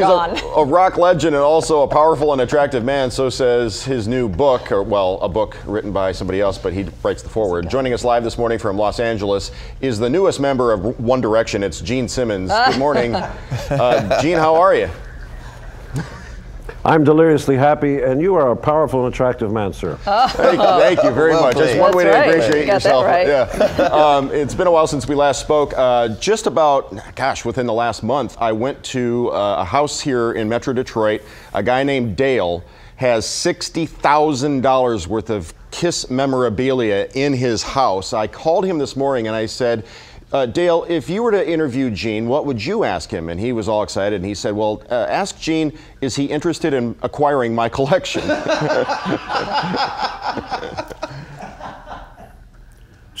he's a, a rock legend and also a powerful and attractive man. So says his new book, or well, a book written by somebody else, but he writes the foreword. Joining us live this morning from Los Angeles is the newest member of One Direction. It's Gene Simmons. Good morning, uh, Gene. How are you? I'm deliriously happy, and you are a powerful and attractive man, sir. Thank, thank you very Well much. That's played. one way to right. appreciate You yourself. right. Yeah. Um, it's been a while since we last spoke. Uh, just about, gosh, within the last month, I went to uh, a house here in Metro Detroit. A guy named Dale has $60,000 worth of Kiss memorabilia in his house. I called him this morning and I said, uh, Dale, if you were to interview Gene, what would you ask him? And he was all excited and he said, Well, uh, ask Gene, is he interested in acquiring my collection?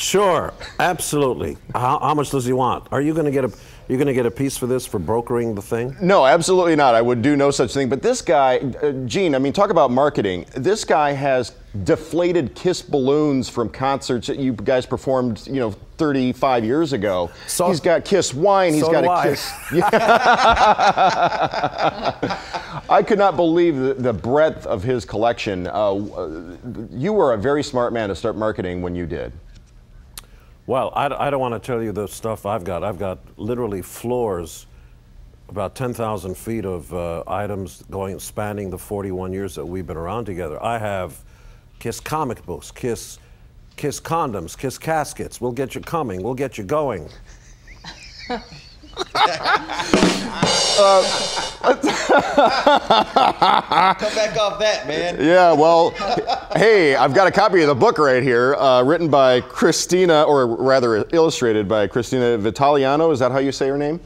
Sure, absolutely. How, how much does he want? Are you going to get a you going to get a piece for this for brokering the thing? No, absolutely not. I would do no such thing. But this guy, uh, Gene, I mean, talk about marketing. This guy has deflated Kiss balloons from concerts that you guys performed, you know, 35 years ago. So- he's got Kiss wine. He's so got a I. Kiss. I could not believe the, the breadth of his collection. Uh, uh, you were a very smart man to start marketing when you did. Well, I, I don't want to tell you the stuff I've got. I've got literally floors, about 10,000 feet of uh, items going spanning the 41 years that we've been around together. I have Kiss comic books, Kiss, Kiss condoms, Kiss caskets. We'll get you coming. We'll get you going. Come back off that, man. Yeah, well, hey, I've got a copy of the book right here, uh, written by Christina, or rather illustrated by Christina Vitaliano. Is that how you say her name?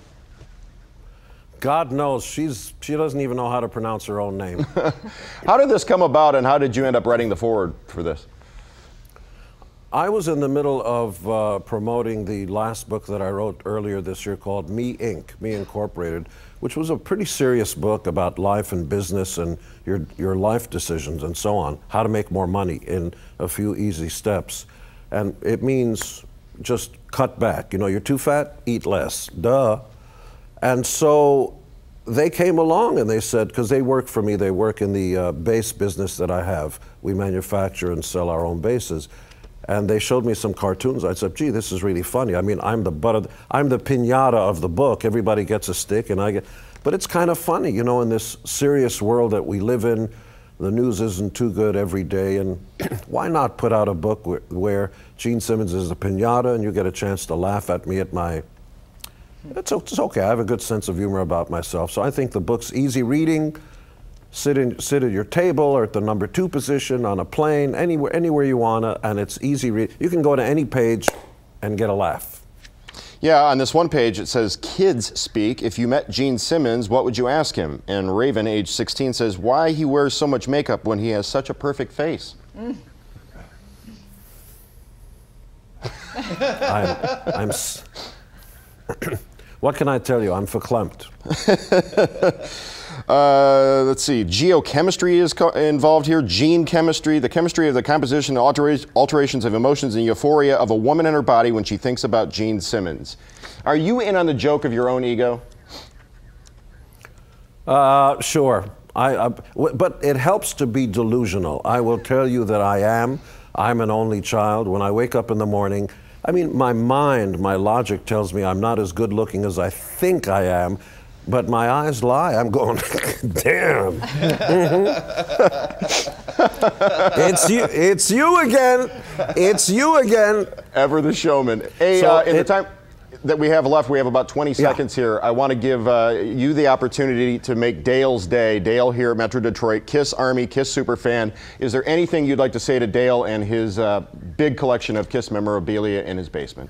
God knows she's she doesn't even know how to pronounce her own name. How did this come about, and how did you end up writing the foreword for this? I was in the middle of uh, promoting the last book that I wrote earlier this year called Me Inc., Me Incorporated, which was a pretty serious book about life and business and your, your life decisions and so on, how to make more money in a few easy steps. And it means just cut back. You know, you're too fat, eat less. Duh. And so they came along and they said, because they work for me, they work in the uh, base business that I have. We manufacture and sell our own bases. And they showed me some cartoons. I said, gee, this is really funny. I mean, I'm the butt of, I'm the pinata of the book. Everybody gets a stick and I get, but it's kind of funny, you know, in this serious world that we live in, the news isn't too good every day. And why not put out a book where, where Gene Simmons is a pinata and you get a chance to laugh at me at my it's, it's okay. I have a good sense of humor about myself. So I think the book's easy reading. Sit, in, sit at your table or at the number two position on a plane, anywhere, anywhere you wanna, and it's easy read. You can go to any page and get a laugh. Yeah, on this one page it says, Kids speak. If you met Gene Simmons, what would you ask him? And Raven, age 16, says, Why he wears so much makeup when he has such a perfect face? I'm, I'm s- what can I tell you? I'm verklempt. Uh, let's see. Geochemistry is involved here. Gene chemistry, the chemistry of the composition, altera- alterations of emotions, and euphoria of a woman in her body when she thinks about Gene Simmons. Are you in on the joke of your own ego? Uh, sure. But it helps to be delusional. I will tell you that I am. I'm an only child. When I wake up in the morning, I mean, my mind, my logic tells me I'm not as good looking as I think I am, but my eyes lie. I'm going, damn. it's you. It's you again. It's you again. Ever the showman. Hey, So uh, in the time that we have left, we have about 20 Yeah. seconds here. I want to give uh, you the opportunity to make Dale's day. Dale here at Metro Detroit, Kiss Army, Kiss Superfan. Is there anything you'd like to say to Dale and his uh, big collection of Kiss memorabilia in his basement?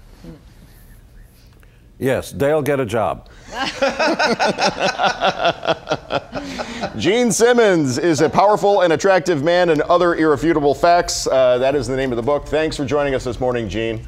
Yes, Dale, get a job. Gene Simmons is a powerful and attractive man and other irrefutable facts. Uh, that is the name of the book. Thanks for joining us this morning, Gene.